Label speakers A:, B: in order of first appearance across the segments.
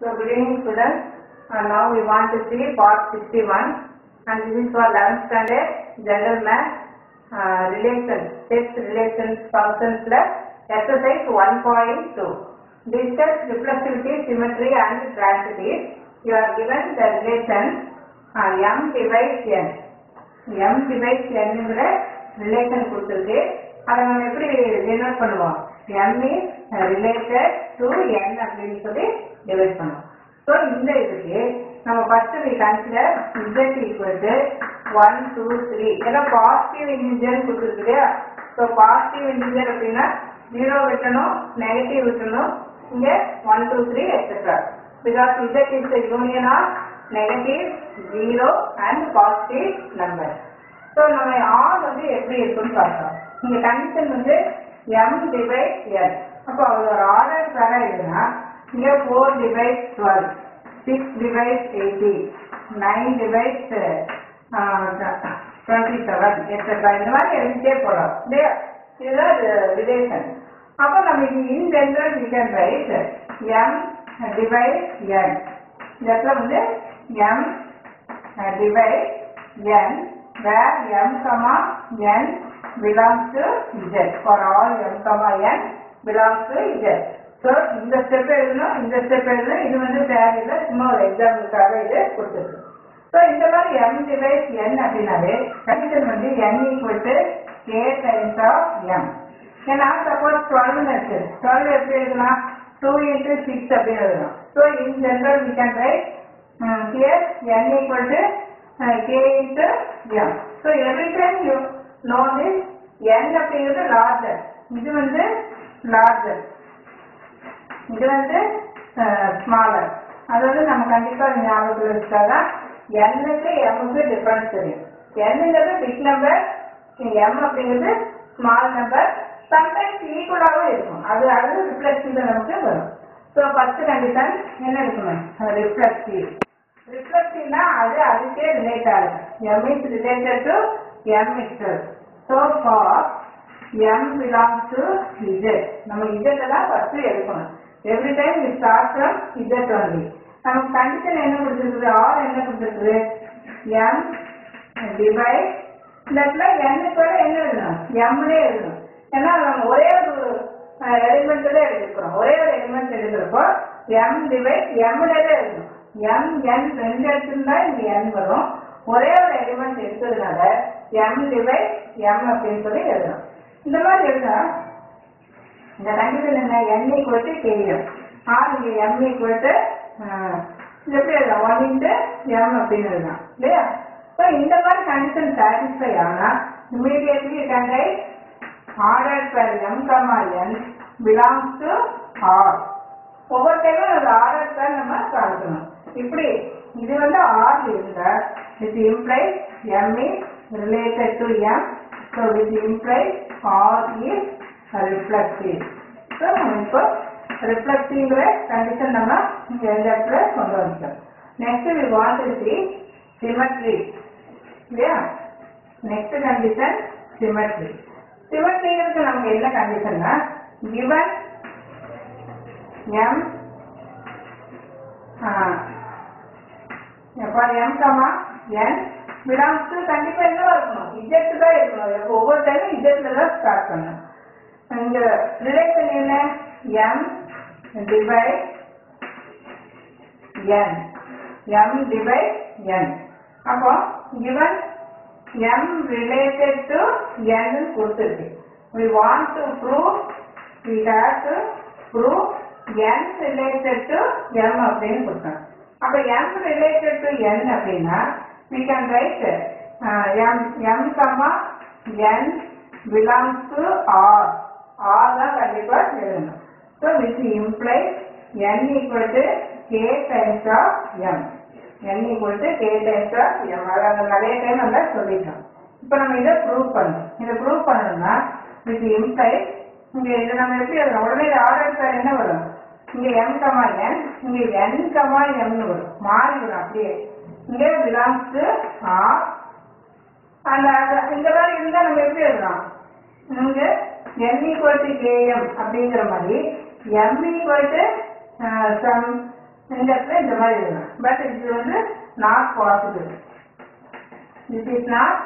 A: So good evening students. Uh, now we want to see part 61 and this is for 11th standard general math uh, relations, test relations function plus exercise 1.2. Discuss reflectivity, symmetry and transitive. You are given the relation uh, m divides n. m divides n ங்கிற relation கொடுத்துருக்கு அதை நம்ம எப்படி denote பண்ணுவோம் m is related to n அப்படின்னு சொல்லி divide பண்ணுவோம் so இந்த இதுக்கு நம்ம first we consider Z equal to one two three ஏன்னா பாசிட்டிவ் இன்டிஜர் கொடுத்துருக்கு இல்லையா? ஸோ பாசிட்டிவ் இன்டிஜர் அப்படின்னா ஜீரோ விட்டணும் நெகட்டிவ் விட்டணும். இங்கே one two three etcetera because Z is union of negative zero and positive number so நம்ம R வந்து எப்படி இருக்குன்னு பார்க்கலாம். இங்கே கண்டிஷன் வந்து எம் டிவைட் எல் அப்போ ஒரு ஆர்டர் வேற இதுன்னா இங்க four divide twelve six divide eighty nine divide twenty seven etcetera இந்த மாதிரி எழுதிட்டே போகலாம் இல்லையா இதுதான் ரிலேஷன் அப்போ நம்ம in general we can write m divide n. இந்த இடத்துல வந்து m divide n where m comma n belongs to z. For all m comma n belongs to z. ஸோ இந்த ஸ்டெப் எழுதணும் இந்த ஸ்டெப் எழுதணும் இது வந்து தேவையில்லை சும்மா ஒரு எக்ஸாம்பிளுக்காக இது கொடுத்துருக்கு ஸோ இந்த மாதிரி எம் டிவைஸ் என் அப்படின்னாவே கண்டிஷன் வந்து N equal to k times of m ஏன்னா சப்போஸ் டுவெல் இருக்கு டுவெல் எப்படி எழுதலாம் டூ இன்ட்டு சிக்ஸ் அப்படின்னு எழுதலாம் so in general we can write uh, here n equal to uh, k into m. So every time you know this n அப்படிங்கிறது larger. இது வந்து larger. இது வந்து ஸ்மாலர் அது வந்து நம்ம கண்டிப்பா ஞாபகத்தில் வச்சாதான் எண்ணுக்கு எம்முக்கு m-க்கு டிஃபரன்ஸ் தெரியும். எண்ணுங்கிறது பிக் நம்பர் எம் அப்படிங்கிறது ஸ்மால் நம்பர் சம்டைம்ஸ் ஈக்குவலாகவும் இருக்கும். அது அது ரிஃப்ளெக்ஷன் நமக்கு வரும். ஸோ ஃபர்ஸ்ட் கண்டிப்பாக என்ன இருக்கணும் ரிஃப்ளெக்டிவ் ரிஃப்ளெக்டிவ்னா அது அதுக்கே ரிலேட் ஆகுது. M is related to M it's so for M belongs to Z நம்ம z தான் ஃபர்ஸ்ட் எடுக்கணும். Every time we start from z only நமக்கு கண்டிஷன் என்ன கொடுத்துருக்குது? ஆர் என்ன கொடுத்துருக்குது? M டிவைட் இந்த இடத்துல n கூட என்ன எழுதணும்? M லே எழுதணும். ஏன்னா நம்ம ஒரே ஒரு எலிமெண்ட் தான் எடுத்துக்கிறோம் ஒரே ஒரு எலிமெண்ட் எடுக்கிறப்போ m டிவைட் m லே தான் எழுதணும். M n ரெண்டு எடுத்துருந்தா இங்க n வரும். ஒரே ஒரு எலிமெண்ட் எடுத்ததுனால m டிவைட் m அப்படின்னு சொல்லி எழுதணும். இந்த மாதிரி எழுதா இந்த கண்டிப்பில் என்ன எம்ஏ கொடுத்து டு ஆர் இங்க m ஈக்குவல் இது எப்படி எழுதலாம் ஒன் இன்ட்டு எம் அப்படின்னு எழுதலாம் இல்லையா? ஸோ இந்த மாதிரி கண்டிஷன் சாட்டிஸ்ஃபை ஆனால் immediately you can write order pair M comma N belongs to R ஒவ்வொரு டைமும் ஒரு ஆர்டர் பர் நம்ம காட்டணும் இப்படி இது வந்து ஆர் இருந்தா இது imply M is related to M so இது imply R is reflective so நம்ம இப்போ ரிஃப்ளெக்டிவ்ங்கிற கண்டிஷன் நம்ம இங்க இந்த இடத்துல கொண்டு வந்துட்டோம். Next we want to see symmetry இல்லையா? நெக்ஸ்ட் கண்டிஷன் சிமெட்ரி சிமெட்ரிங்கிறது நமக்கு என்ன கண்டிஷன்னா given M for m comma n belongs to கண்டிப்பா என்ன இருக்கணும் z தான் இருக்கணும். ஒவ்வொரு டைமும் z தான் ஸ்டார்ட் பண்ணணும். இங்க ரிலேஷன் என்ன m divide n m divide n அப்போ given m related to n கொடுத்திருக்கு we want to prove we have to prove n related to m அப்படின்னு கொடுத்தோம் அப்ப m related to n அப்படின்னா we can write m m comma n belongs to r r தான் கண்டிப்பா எழுதணும். So which implies n equal to k times of m. n equal to k times of m. அதாவது நிறைய time நம்ம சொல்லிட்டோம். இப்போ நம்ம இதை ப்ரூவ் பண்ணணும். இதை ப்ரூவ் பண்ணணும்னா வித் implies இங்க இதை நம்ம எப்படி எழுதணும்? உடனே ஆர்டர் என்ன வரும்? இங்க m கமா n இங்க n கமா m வரும். மாறி வரும் அப்படியே. இங்க பிலாங்ஸ் டு ஆர் அந்த இந்த மாதிரி இருந்தா நம்ம எப்படி எழுதலாம்? இங்க n equal to km அப்படிங்கிற மாதிரி m equal to uh, இந்த இடத்துல இந்த மாதிரி எழுதலாம். பட் இது வந்து not possible it is not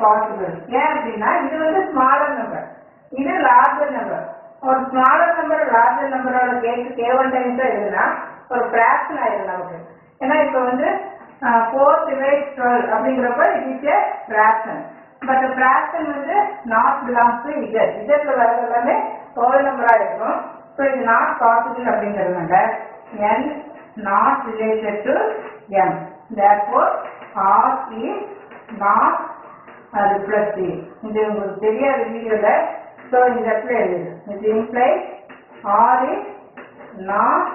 A: possible ஏன் அப்படின்னா இது வந்து ஸ்மாலர் நம்பர் இது லார்ஜர் நம்பர் ஒரு ஸ்மாலர் நம்பர் லார்ஜர் நம்பரோட கேட்டு கேவன் டைம்ஸ் எழுதுனா ஒரு பிராக்ஷன் ஆயிடும் நமக்கு. ஏன்னா இப்போ வந்து ஃபோர் டிவைட் டுவெல் அப்படிங்கிறப்ப it is a fraction but fraction வந்து நாட் பிலாங்ஸ் டு இதர் இதர்ல வர்றது எல்லாமே ஹோல் நம்பரா இருக்கும். ஸோ இது நாட் பாசிபிள் அப்படிங்கிறதுனால N not related to m. Therefore r is not reflective இது உங்களுக்கு தெரியாத வீடியோல ஸோ இந்த இடத்துல எழுது இது imply R is not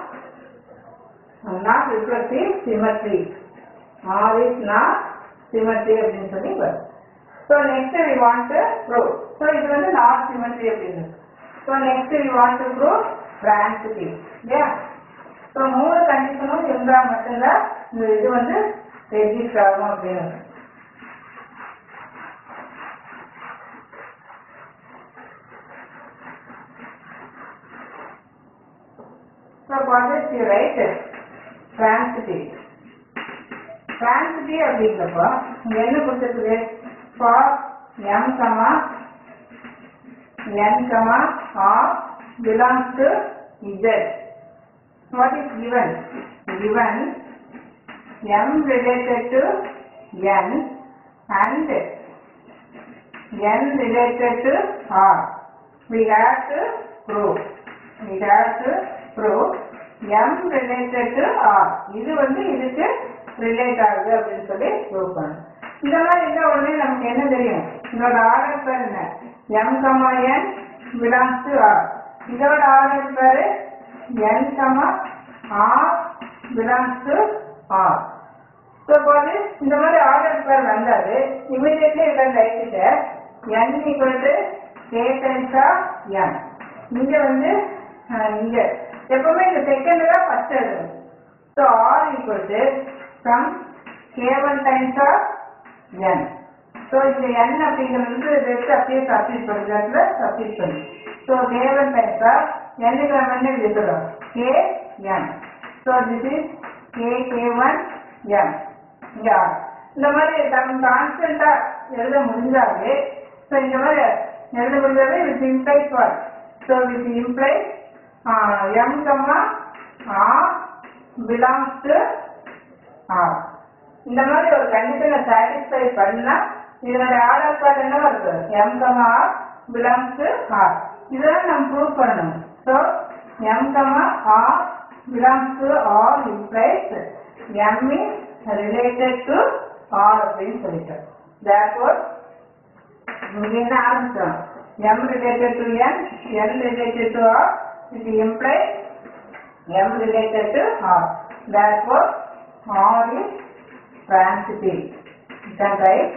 A: not reflective symmetry R is not symmetry அப்படின்னு சொல்லி வரும். So next we want to prove so இது வந்து நாட் சிமெட்ரி அப்படின்னு so next we want to prove transitivity இல்லையா ஸோ மூணு கண்டிஷனும் இருந்தால் மட்டும்தான் இந்த இது வந்து ரெஜிஸ்டர் ஆகும் அப்படின்னு So for this you write transitive. Transitive அப்படிங்கிறப்போ என்ன கொடுத்துருக்குது? For m comma n comma r belongs to z. What is given? Given m related to n and n related to r. We have to prove. We have to prove m related to r. இது வந்து இதுக்கு relate ஆகுது அப்படின்னு சொல்லி prove பண்ணணும் இந்த மாதிரி உடனே நமக்கு என்ன தெரியும்? இதோட ஆர்டர் பேர் என்ன? M comma N belongs to R இதோட order pair N comma R belongs to R so போது இந்த மாதிரி ஆர்டர் பேர் வந்தாரு. இமீடியட்லி இதில் write N equal to K times of n. வந்து இங்கே. எப்பவுமே இந்த செகண்ட் தான் ஃபர்ஸ்ட் எழுதணும் so R equal to from K one times of n so இந்த n அப்படிங்கிறது வந்து ரெஸ்ட் அப்படியே சப்ஸ்டிட் பண்ணுறதுல சப்ஸ்டிட் பண்ணி ஸோ தேவன் ஒன் டைம்ஸ் ஆஃப் என்னுக்கு நம்ம என்ன எழுதுறோம் K N so this is K K one N இங்க R. இந்த மாதிரி நம்ம கான்ஸ்டன்டா எழுத முடிஞ்சாலே ஸோ இந்த மாதிரி எழுத முடிஞ்சாலே with imply for so with imply M comma ah belongs to R இந்த மாதிரி ஒரு கண்டிஷனை சாட்டிஸ்ஃபை பண்ணா இதனுடைய ஆதார் கார்டு என்ன வருது? M comma R belongs to R இதெல்லாம் நம்ம ப்ரூவ் பண்ணணும். So M comma R belongs to R implies M is related to R அப்படின்னு சொல்லிட்டோம். தேர்ஃபோர் இங்க என்ன ஆரம்பிச்சோம்? M related to n n related to r it implies m related to r. Therefore r is transitive you can write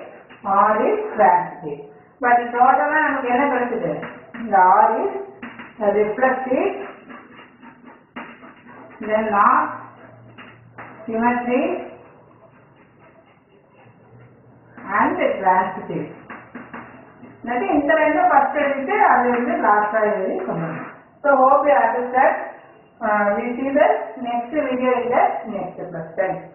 A: r is transitive but நமக்கு என்ன கிடைச்சது? இந்த r is reflective then not symmetry and transitive இல்லாட்டி இந்த ரெண்டு first எழுதிட்டு அது வந்து லாஸ்டா எழுதி சொல்லணும் so hope you understand we see the next video இந்த நெக்ஸ்ட் கிளாஸ் தேங்க்ஸ்